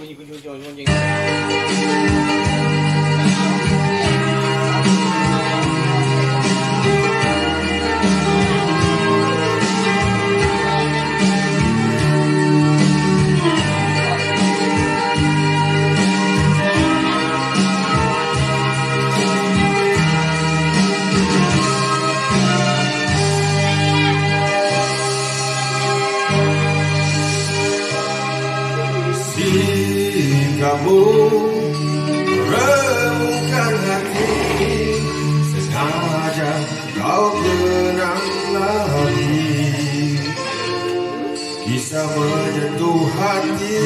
给你个兄弟，兄弟。Kamu. Remukkan hati. Sengaja kau kenang lagi. Kisah menyentuh hati.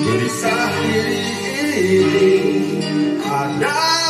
Gelisah diri. Ini adakah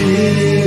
Yeah.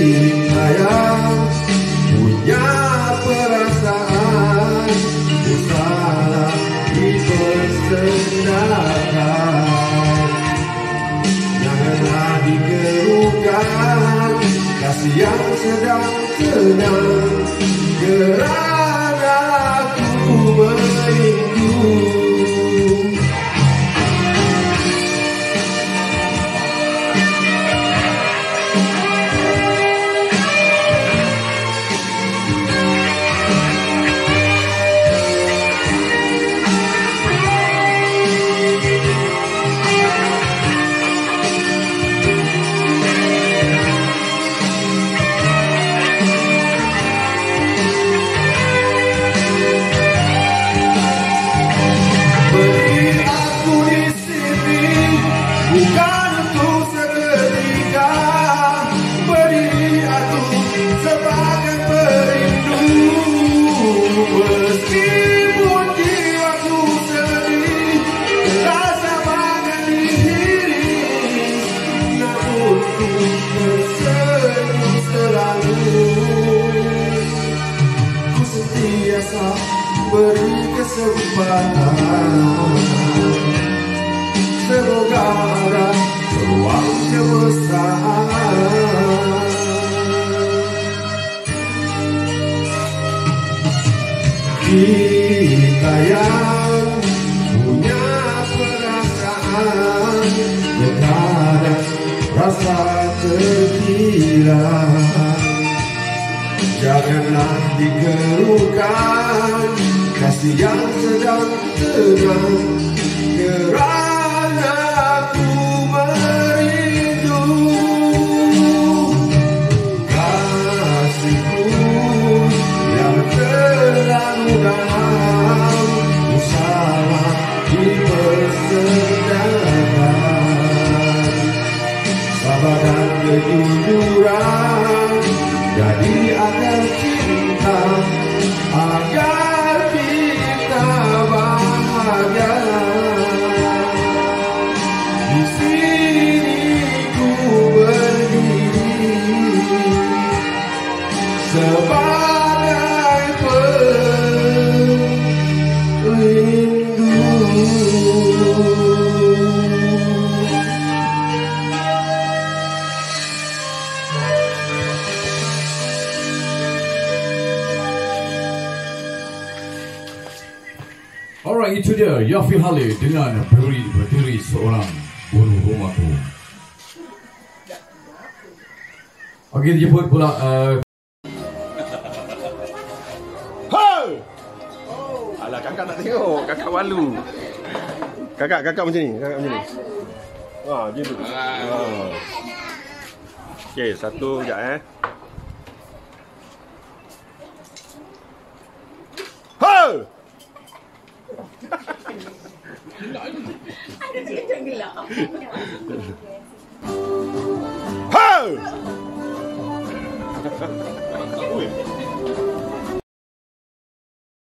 Semoga ada ruang kemesraan Kita yang punya perasaan Terkadang rasa terkira Janganlah dikeruhkan Kasih yang sedang tenang Kerana itu dia Yafi Halil dengan beri berdiri seorang buruh rumah tu. Okey, dijemput pula uh, Alah kakak tak tengok, kakak malu. Kakak kakak macam ni, kakak macam ni. Ha, macam tu. Ha. Okey, satu sekejap eh. Hai! Hai! Ui.